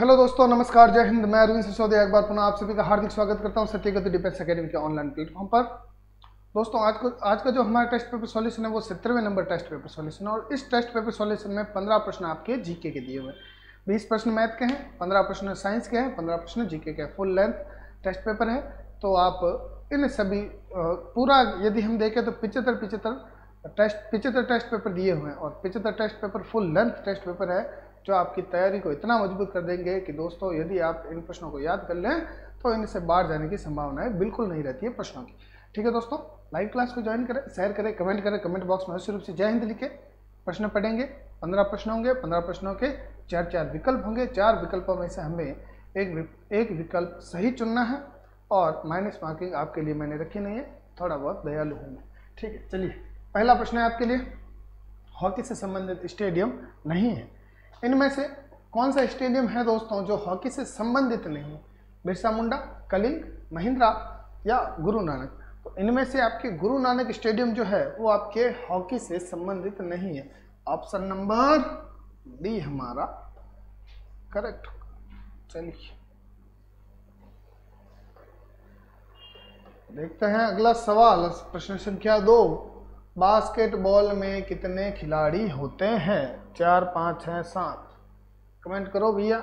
Hello दोस्तों, नमस्कार, जय हिंद। मैं अरविंद सिसोदिया एक बार पुनः आप सभी का हार्दिक स्वागत करता हूँ सत्यगति डिफेंस अकेडमी के ऑनलाइन प्लेटफॉर्म पर। दोस्तों, आज को आज का जो हमारा टेस्ट पेपर सॉल्यूशन है, वो सत्तरवें नंबर टेस्ट पेपर सॉल्यूशन है और इस टेस्ट पेपर सॉल्यूशन में पंद्रह प्रश्न आपके जीके के दिए हुए बीस प्रश्न मैथ के हैं, पंद्रह प्रश्न साइंस के हैं, पंद्रह प्रश्न जीके के हैं। फुल लेंथ टेस्ट पेपर है। तो आप इन सभी पूरा यदि हम देखें तो पिचहत्तर पिचहत्तर टेस्ट पिचहत्तर टेस्ट पेपर दिए हुए हैं और पिचहत्तर test paper full length test paper है। जो आपकी तैयारी को इतना मज़बूत कर देंगे कि दोस्तों, यदि आप इन प्रश्नों को याद कर लें तो इनसे बाहर जाने की संभावनाएँ बिल्कुल नहीं रहती है प्रश्नों की। ठीक है दोस्तों लाइव क्लास को ज्वाइन करें शेयर करें कमेंट करें कमेंट बॉक्स में अवश्य रूप से जय हिंद लिखे। प्रश्न पढ़ेंगे, पंद्रह प्रश्न होंगे, पंद्रह प्रश्नों के चार चार विकल्प होंगे। चार विकल्पों में से हमें एक एक विकल्प सही चुनना है और माइनस मार्किंग आपके लिए मैंने रखी नहीं है, थोड़ा बहुत दयालु हूँ मैं। ठीक है, चलिए, पहला प्रश्न है आपके लिए। हॉकी से संबंधित स्टेडियम नहीं है। इनमें से कौन सा स्टेडियम है दोस्तों जो हॉकी से संबंधित नहीं? है बिरसा मुंडा, कलिंग, महिंद्रा या गुरु नानक? तो इनमें से आपके गुरु नानक स्टेडियम जो है, वो आपके हॉकी से संबंधित नहीं है। ऑप्शन नंबर डी हमारा करेक्ट चलिए। देखते हैं अगला सवाल। प्रश्न संख्या दो। बास्केटबॉल में कितने खिलाड़ी होते हैं? चार, पाँच छः सात। कमेंट करो भैया।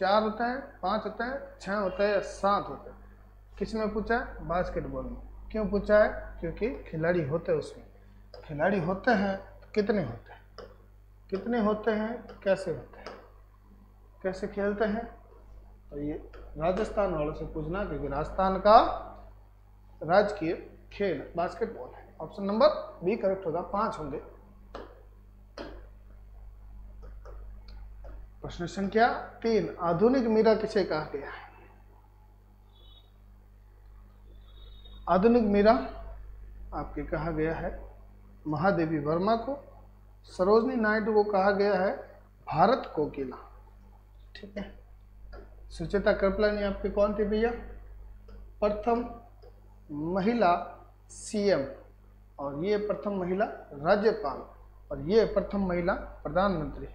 चार होता है, पाँच होता है छः होता है या सात होता है। किसमें पूछा? है बास्केटबॉल में क्यों पूछा है? क्योंकि खिलाड़ी होते हैं उसमें। खिलाड़ी होते हैं तो कितने होते हैं? कितने होते हैं? कैसे होते हैं? कैसे खेलते हैं? तो ये राजस्थान वालों से पूछना, क्योंकि राजस्थान का राजकीय खेल बास्केटबॉल है। ऑप्शन नंबर बी करेक्ट होगा, पाँच होंगे। प्रश्न संख्या तीन, आधुनिक मीरा किसे कहा गया है? आधुनिक मीरा आपके कहा गया है महादेवी वर्मा को, सरोजनी नायडू को कहा गया है भारत कोकिला ठीक है? सुचेता कृपलानी आपके कौन थी भैया? प्रथम महिला सीएम और ये प्रथम महिला राज्यपाल और ये प्रथम महिला प्रधानमंत्री।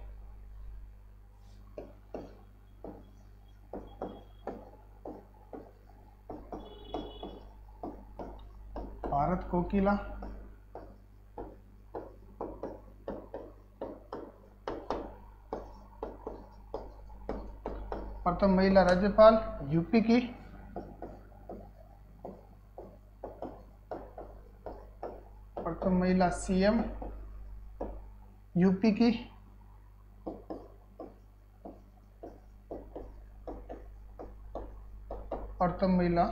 भारत कोकिला प्रथम महिला राज्यपाल, यूपी की। प्रथम महिला सीएम, यूपी की। प्रथम महिला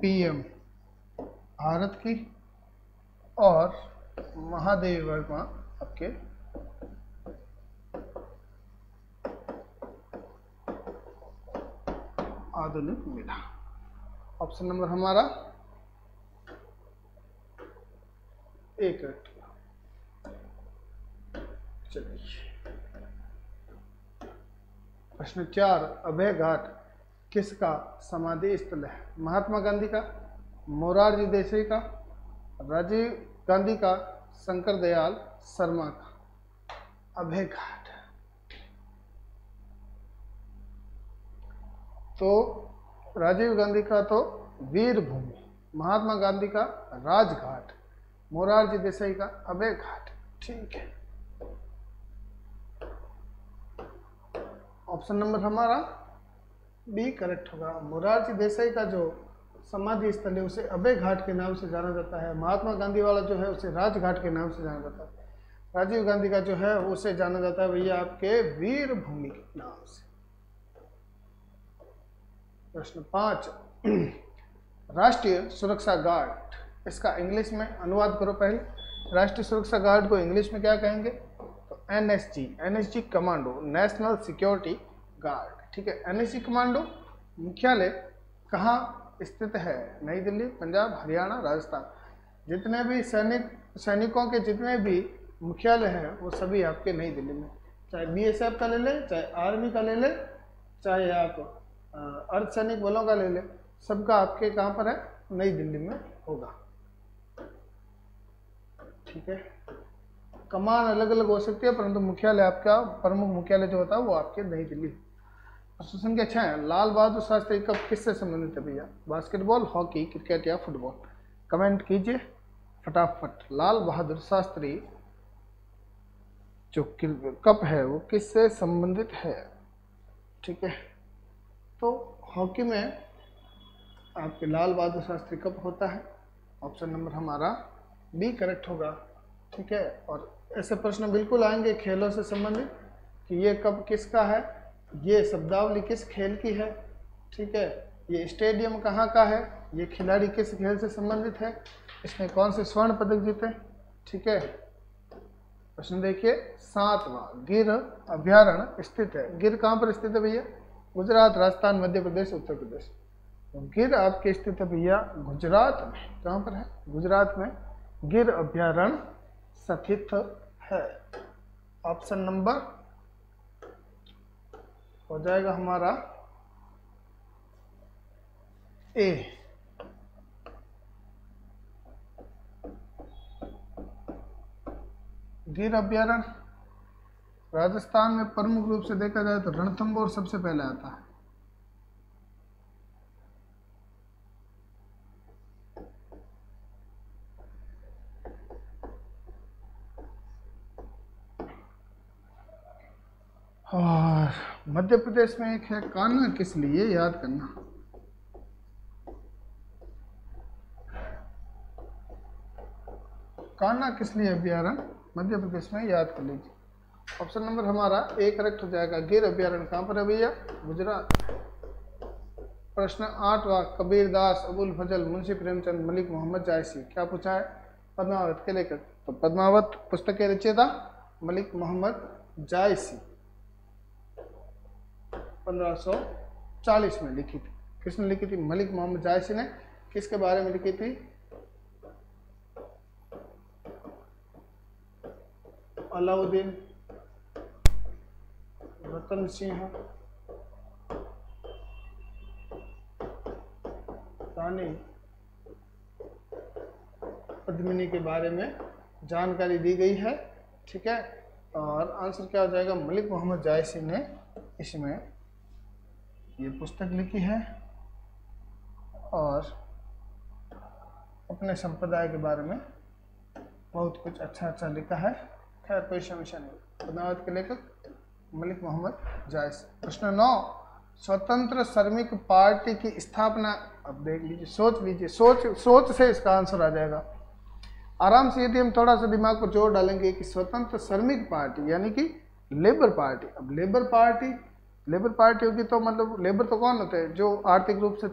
पीएम। भारत की और महादेव वर्मा आपके आधुनिक मिला। ऑप्शन नंबर हमारा एक चलिए। प्रश्न चार अभय घाट किसका समाधि स्थल है? महात्मा गांधी का? मोरारजी देसाई का, राजीव गांधी का, शंकर दयाल शर्मा का। अभय घाट। तो राजीव गांधी का तो वीर भूमि महात्मा गांधी का राजघाट, मोरारजी देसाई का अभय घाट। ठीक है। ऑप्शन नंबर हमारा बी करेक्ट होगा। मोरारजी देसाई का जो समाधि स्थल है उसे अभय घाट के नाम से जाना जाता है। महात्मा गांधी वाला जो है, उसे राजघाट के नाम से जाना जाता है। राजीव गांधी का जो है, उसे जाना जाता है भैया आपके वीर भूमि के नाम से। प्रश्न पाँच। राष्ट्रीय सुरक्षा गार्ड, इसका इंग्लिश में अनुवाद करो पहले। राष्ट्रीय सुरक्षा गार्ड को इंग्लिश में क्या कहेंगे? तो N S G N S G commando, national security guard. ठीक है एन एस जी कमांडो, मुख्यालय कहाँ? स्थित है, नई दिल्ली, पंजाब, हरियाणा, राजस्थान। जितने भी सैनिक, सैनिकों के जितने भी मुख्यालय हैं, वो सभी आपके नई दिल्ली में। चाहे बीएसएफ का ले लें, चाहे आर्मी का ले लें, चाहे आप अर्धसैनिक बलों का ले लें, सबका आपके कहाँ पर है? नई दिल्ली में होगा। ठीक है? कमान अलग अलग हो सकती है, परंतु मुख्यालय आपका, प्रमुख मुख्यालय जो होता है, वो आपके नई दिल्ली प्रश्न संख्या अच्छा है। लाल बहादुर शास्त्री कब किससे संबंधित है भैया? बास्केटबॉल, हॉकी, क्रिकेट या फुटबॉल? कमेंट कीजिए फटाफट। लाल बहादुर शास्त्री जो कप है, वो किससे संबंधित है? ठीक है। तो हॉकी में आपके लाल बहादुर शास्त्री कप होता है। ऑप्शन नंबर हमारा बी करेक्ट होगा। ठीक है। और ऐसे प्रश्न बिल्कुल आएँगे खेलों से संबंधित कि ये कप किसका है? ये शब्दावली किस खेल की है? ठीक है, ये स्टेडियम कहाँ का है? ये खिलाड़ी किस खेल से संबंधित है? इसने कौन से स्वर्ण पदक जीते? ठीक है, प्रश्न देखिए, सातवां, गिर अभ्यारण स्थित है। गिर कहाँ पर स्थित है भैया? गुजरात, राजस्थान, मध्य प्रदेश, उत्तर प्रदेश। तो गिर आपके स्थित है भैया गुजरात में। कहाँ पर है? गुजरात में। गिर अभ्यारण्य स्थित है। ऑप्शन नंबर हो जाएगा हमारा ए गिर अभ्यारण्य राजस्थान में प्रमुख रूप से देखा जाए तो रणथंबोर सबसे पहले आता है और मध्य प्रदेश में एक है, कान्हा, किस लिए याद करना? कान्हा किस लिए अभ्यारण? मध्य प्रदेश में याद कर लीजिए। ऑप्शन नंबर हमारा, एक करेक्ट हो जाएगा, गिर अभ्यारण कहाँ पर है भैया? गुजरात। प्रश्न आठ आठवा कबीर दास, अबुल फजल, मुंशी प्रेमचंद, मलिक मोहम्मद जायसी, क्या पूछा है? पद्मावत के लेकर। तो पद्मावत, पुस्तक के रचयिता, मलिक मोहम्मद जायसी। 1540 में लिखी थी। किसने लिखी थी? मलिक मोहम्मद जायसी ने। किसके बारे में लिखी थी? अलाउद्दीन रतन सिंह। रानी पद्मिनी के बारे में जानकारी दी गई है, ठीक है? और आंसर क्या हो जाएगा? मलिक मोहम्मद जायसी ने इसमें ये पुस्तक लिखी है और अपने संप्रदाय के बारे में बहुत कुछ अच्छा अच्छा लिखा है। खैर, कोई समस्या नहीं। के लेखक मलिक मोहम्मद जायस। प्रश्न नौ, स्वतंत्र श्रमिक पार्टी की स्थापना, अब देख लीजिए, सोच लीजिए, सोच सोच से इसका आंसर आ जाएगा। आराम से यदि हम थोड़ा सा दिमाग को ज़ोर डालेंगे कि स्वतंत्र श्रमिक पार्टी, यानी कि लेबर पार्टी, अब लेबर पार्टी लेबर पार्टी होगी तो मतलब लेबर तो कौन होते हैं? जो आर्थिक रूप से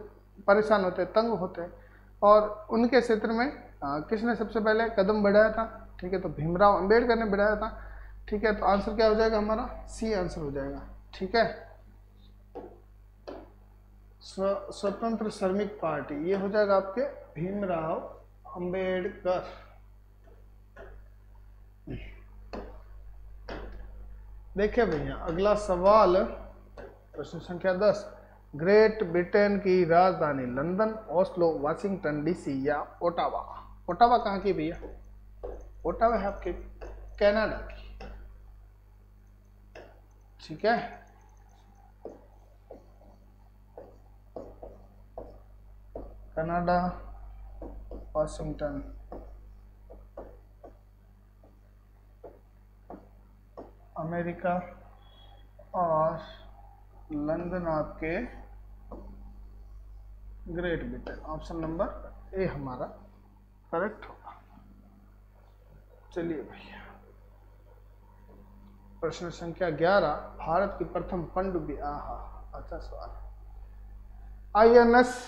परेशान होते हैं तंग होते हैं। और उनके क्षेत्र में आ, किसने सबसे पहले कदम बढ़ाया था? ठीक है तो भीमराव अंबेडकर ने बढ़ाया था। ठीक है तो आंसर क्या हो जाएगा हमारा? सी आंसर हो जाएगा। ठीक है? स्वतंत्र श्रमिक पार्टी ये हो जाएगा आपके भीमराव अंबेडकर। देखिए भैया अगला सवाल प्रश्न संख्या दस। ग्रेट ब्रिटेन की राजधानी लंदन, ओस्लो, वाशिंगटन, डीसी या ओटावा। ओटावा कहाँ की भैया? ओटावा है आपके कनाडा की। ठीक है। Canada, Washington. अमेरिका और लंदन आपके great Britain option number A हमारा। करेक्ट होगा। चलिए भैया। प्रश्न संख्या 11 भारत की प्रथम पनडुब्बी आहा अच्छा सवाल। INS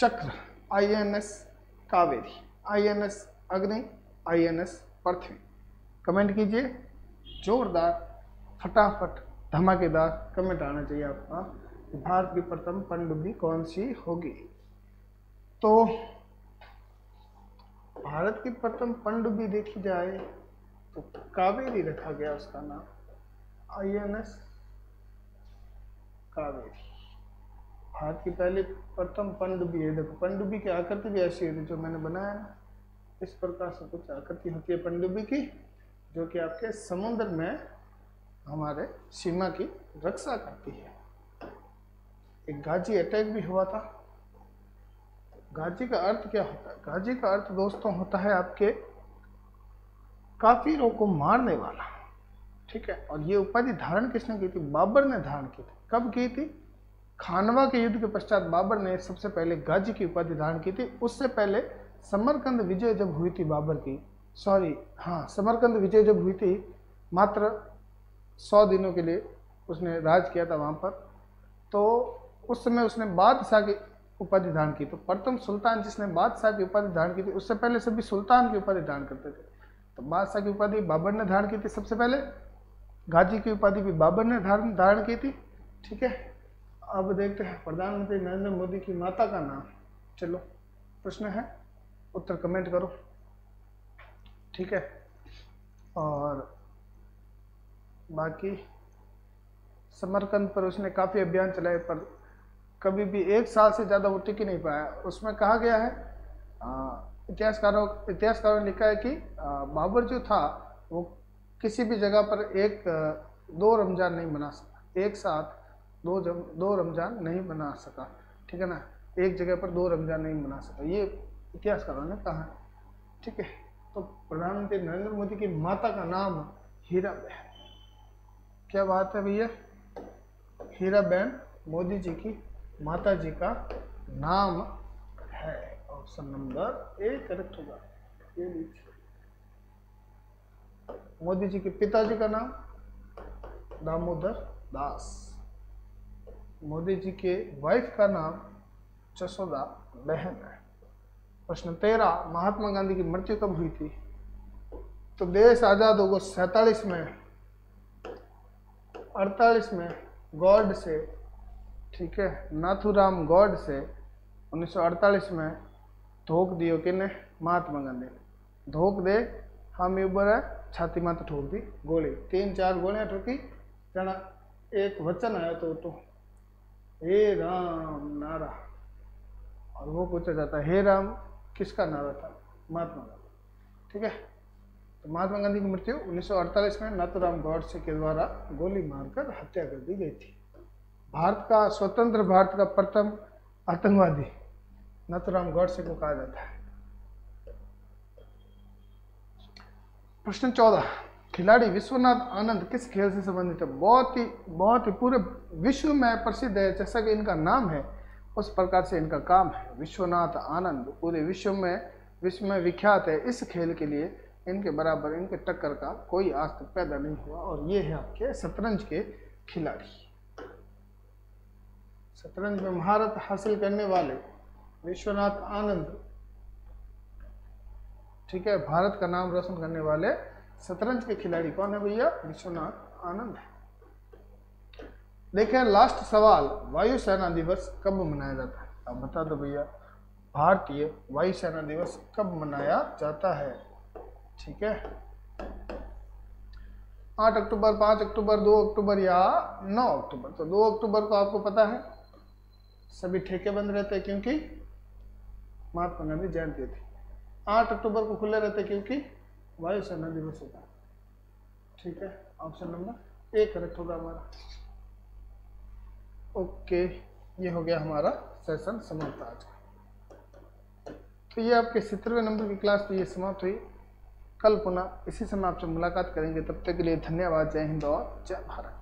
Chakra, INS Kaveri, INS Agni, INS Prithvi. Comment कीजिए। जोरदार, फटाफट धमाकेदार कमेंट आना चाहिए आपका। भारत की प्रथम पनडुब्बी कौन सी होगी? तो भारत की प्रथम पनडुब्बी देखी जाए तो कावेरी रखा गया उसका नाम। आईएनएस कावेरी। भारत की पहली प्रथम पनडुब्बी है। देखो पनडुब्बी की आकृति भी ऐसी होती है जो मैंने बनाया ना। इस प्रकार से कुछ आकृति होती है पनडुब्बी की, जो कि आपके समुद्र में हमारे सीमा की रक्षा करती है। एक गाजी अटैक भी हुआ था। गाजी का अर्थ क्या होता है? गाजी का अर्थ, दोस्तों, होता है आपके काफिरों को मारने वाला। ठीक है? और ये उपाधि धारण किसने की थी? बाबर ने धारण की थी। कब की थी? खानवा के युद्ध के पश्चात बाबर ने सबसे पहले गाजी की उपाधि धारण की थी। उससे पहले समरकंद विजय जब हुई थी बाबर की सॉरी हाँ समरकंद विजय जब हुई थी, मात्र सौ दिनों के लिए उसने राज किया था वहाँ पर। तो उस समय उसने बादशाह की उपाधि धारण की। तो प्रथम सुल्तान जिसने बादशाह की उपाधि धारण की थी, उससे पहले सभी सुल्तान की उपाधि धारण करते थे। तो बादशाह की उपाधि बाबर ने धारण की थी सबसे पहले। गाजी की उपाधि भी बाबर ने धारण धारण की थी। ठीक है? अब देखते हैं प्रधानमंत्री नरेंद्र मोदी की माता का नाम। चलो, प्रश्न है? उत्तर कमेंट करो। ठीक है? और बाकी समरकंद पर उसने काफ़ी अभियान चलाए, पर कभी भी एक साल से ज़्यादा वो टिक नहीं पाया। उसमें कहा गया है इतिहासकारों इतिहासकारों ने लिखा है कि बाबर जो था, वो किसी भी जगह पर एक दो रमज़ान नहीं बना सका। एक साथ दो जम, दो रमज़ान नहीं बना सका, ठीक है ना? एक जगह पर दो रमज़ान नहीं बना सका। ये इतिहासकारों ने कहा है, ठीक है? तो प्रधानमंत्री नरेंद्र मोदी की माता का नाम हीरा बहन। क्या बात है भैया? हीरा बहन मोदी जी की, माता जी का नाम है। ऑप्शन नंबर ए, करेक्ट होगा। ये मोदी जी के पिताजी का नाम दामोदर दास। मोदी जी के वाइफ का नाम जसोदा बहन है। प्रश्न तेरह, महात्मा गांधी की मृत्यु कब हुई थी? तो देश आज़ाद होगा सैतालीस में। अड़तालीस में गॉड से, ठीक है, नाथुराम गॉड से 1948 में धोख दियो किने महात्मा गांधी धोख दे, हम ऊबर है, छाती माते ठोक दी, गोली। तीन, चार गोलियाँ ठोकी, जना एक वचन आया तो तो। हे राम, नारा। और वो पूछा जाता है, हे राम, किसका नारा था? महात्मा गांधी। ठीक है? तो महात्मा गांधी की मृत्यु 1948 में नाथुराम गॉडसे के द्वारा गोली मारकर हत्या कर दी गई थी। भारत का, स्वतंत्र भारत का प्रथम आतंकवादी नाथुराम गॉडसे को कहा जाता है। प्रश्न चौदह, खिलाड़ी विश्वनाथ आनंद किस खेल से संबंधित है? बहुत ही बहुत ही पूरे विश्व में प्रसिद्ध है, जैसा कि इनका नाम है, उस प्रकार से इनका काम है। विश्वनाथ आनंद पूरे विश्व में विश्व में विख्यात है इस खेल के लिए। इनके बराबर, इनके टक्कर का कोई आज तक पैदा नहीं हुआ। और ये है आपके शतरंज के खिलाड़ी। शतरंज में महारत हासिल करने वाले विश्वनाथ आनंद। ठीक है, भारत का नाम रोशन करने वाले शतरंज के खिलाड़ी कौन है भैया? विश्वनाथ आनंद है। देखिए लास्ट सवाल, वायुसेना दिवस कब मनाया जाता है? आप बता दो भैया, भारतीय वायुसेना दिवस कब मनाया जाता है? ठीक है? आठ अक्टूबर, पाँच अक्टूबर, दो अक्टूबर या नौ अक्टूबर। तो दो अक्टूबर को आपको पता है, सभी ठेके बंद रहते हैं क्योंकि महात्मा गांधी जयंती थी। आठ अक्टूबर को खुले रहते क्योंकि वायुसेना दिवस होता ठीक है? ऑप्शन नंबर ए करेक्ट होगा हमारा। ओके, ये हो गया हमारा सेशन समाप्त आज का। तो ये आपके सत्रहवें नंबर की क्लास तो ये समाप्त हुई। कल पुनः इसी समय आपसे मुलाकात करेंगे। तब तक के लिए धन्यवाद। जय हिंद और जय भारत।